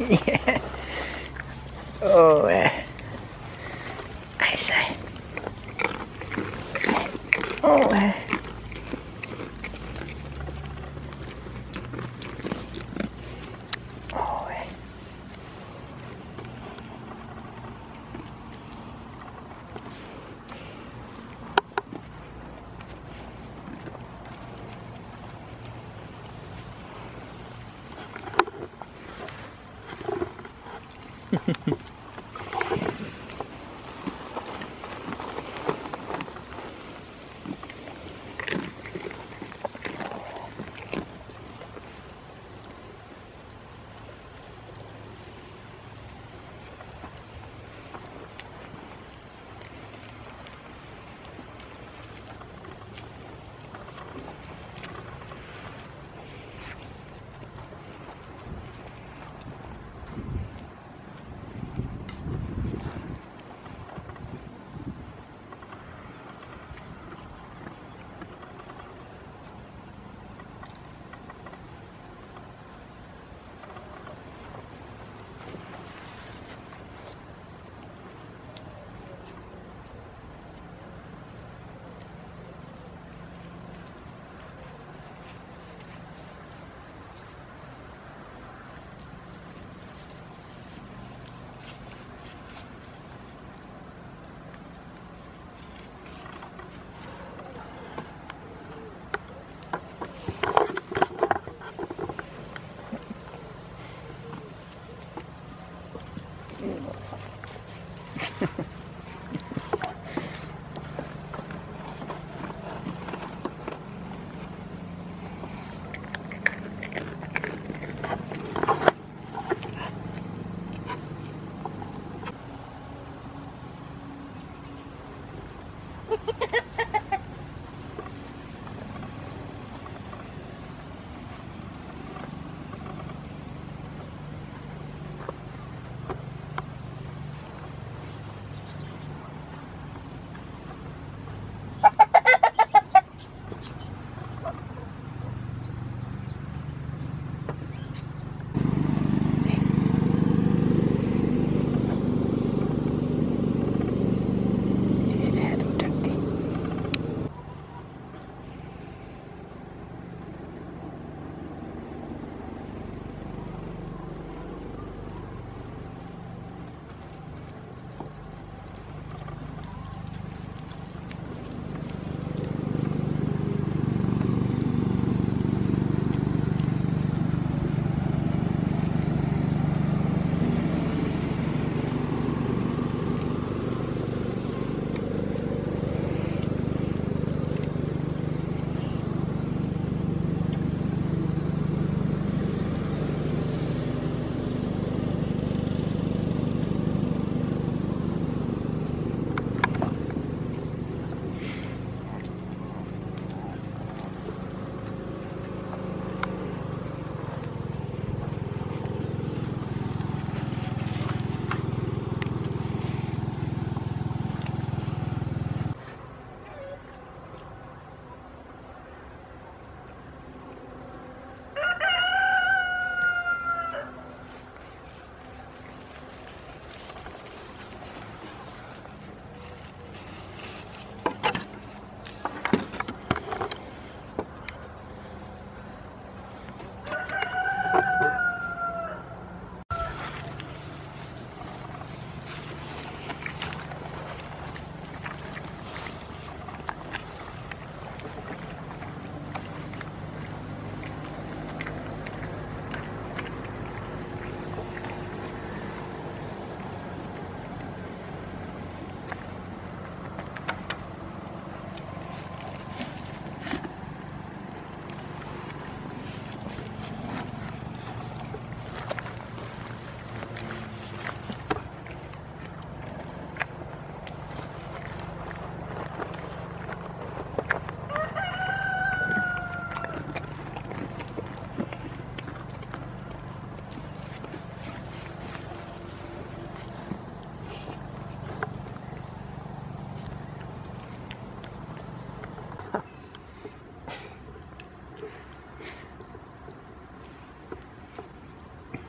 yeah.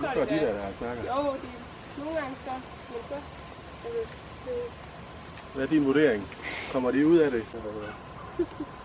står, Men det, står de de der. der, snakker. Jo, de, nogle gange så, men så, altså, det, Hvad er din vurdering? Kommer de ud af det?